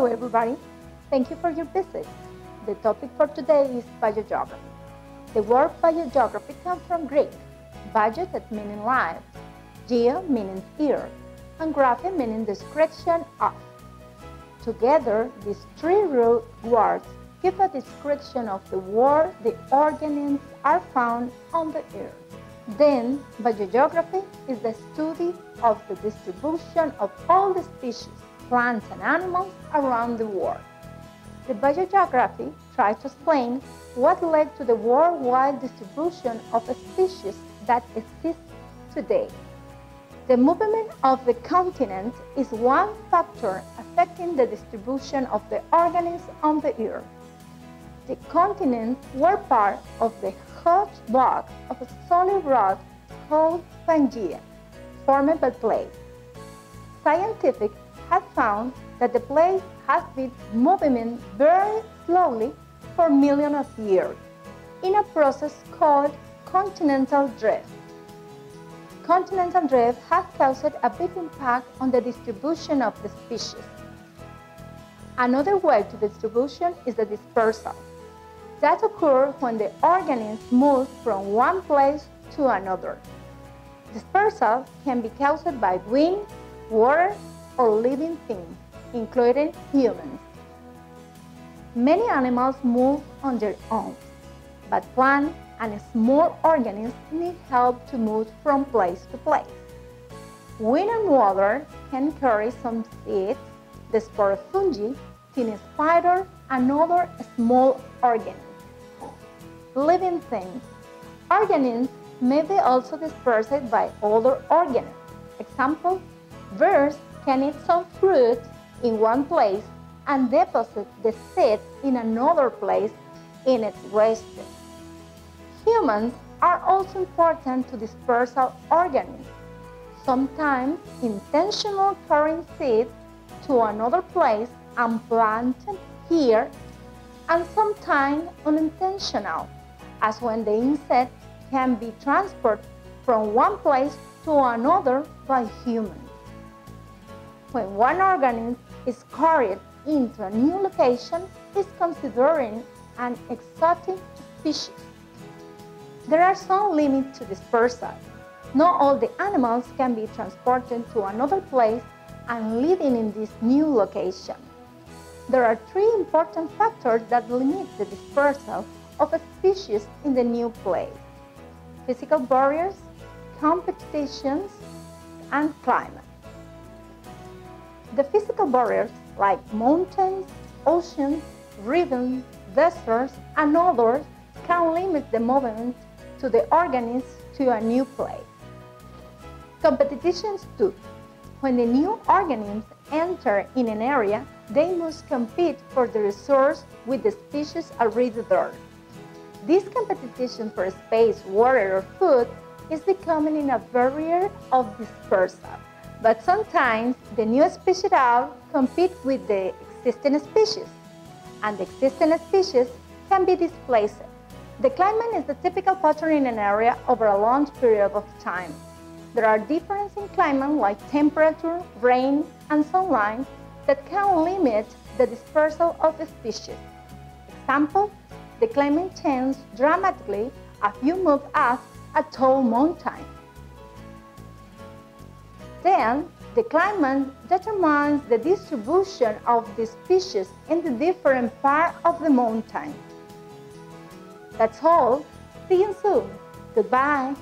Hello everybody, thank you for your visit. The topic for today is biogeography. The word biogeography comes from Greek, bio that meaning life, geo meaning ear, and graphy meaning description of. Together, these three root words give a description of the world the organisms are found on the earth. Then, biogeography is the study of the distribution of all the species, plants and animals around the world. The biogeography tries to explain what led to the worldwide distribution of species that exist today. The movement of the continent is one factor affecting the distribution of the organisms on the earth. The continents were part of the hot block of a solid rock called Pangaea, formed by plates. Scientific have found that the plate has been moving very slowly for millions of years in a process called continental drift. Continental drift has caused a big impact on the distribution of the species. Another way to distribution is the dispersal. That occurs when the organisms move from one place to another. Dispersal can be caused by wind, water, or living things, including humans. Many animals move on their own, but plants and small organisms need help to move from place to place. Wind and water can carry some seeds, the spore of fungi, tiny spider, and other small organisms living things. Organisms may be also dispersed by other organisms. Example, birds can eat some fruit in one place and deposit the seed in another place in its waste. Humans are also important to dispersal organisms, sometimes intentional carrying seeds to another place and planted here, and sometimes unintentional as when the insect can be transported from one place to another by humans. When one organism is carried into a new location, is considered an exotic species. There are some limits to dispersal. Not all the animals can be transported to another place and living in this new location. There are three important factors that limit the dispersal of a species in the new place. Physical barriers, competitions, and climate. The physical barriers like mountains, oceans, rivers, deserts, and others can limit the movement to the organisms to a new place. Competitions too. When the new organisms enter in an area, they must compete for the resource with the species already there. This competition for space, water, or food is becoming a barrier of dispersal. But sometimes the new species out compete with the existing species, and the existing species can be displaced. The climate is the typical pattern in an area over a long period of time. There are differences in climate like temperature, rain, and sunlight that can limit the dispersal of the species. Example, the climate changes dramatically as you move up a tall mountain. Then, the climate determines the distribution of the species in the different parts of the mountain. That's all. See you soon. Goodbye.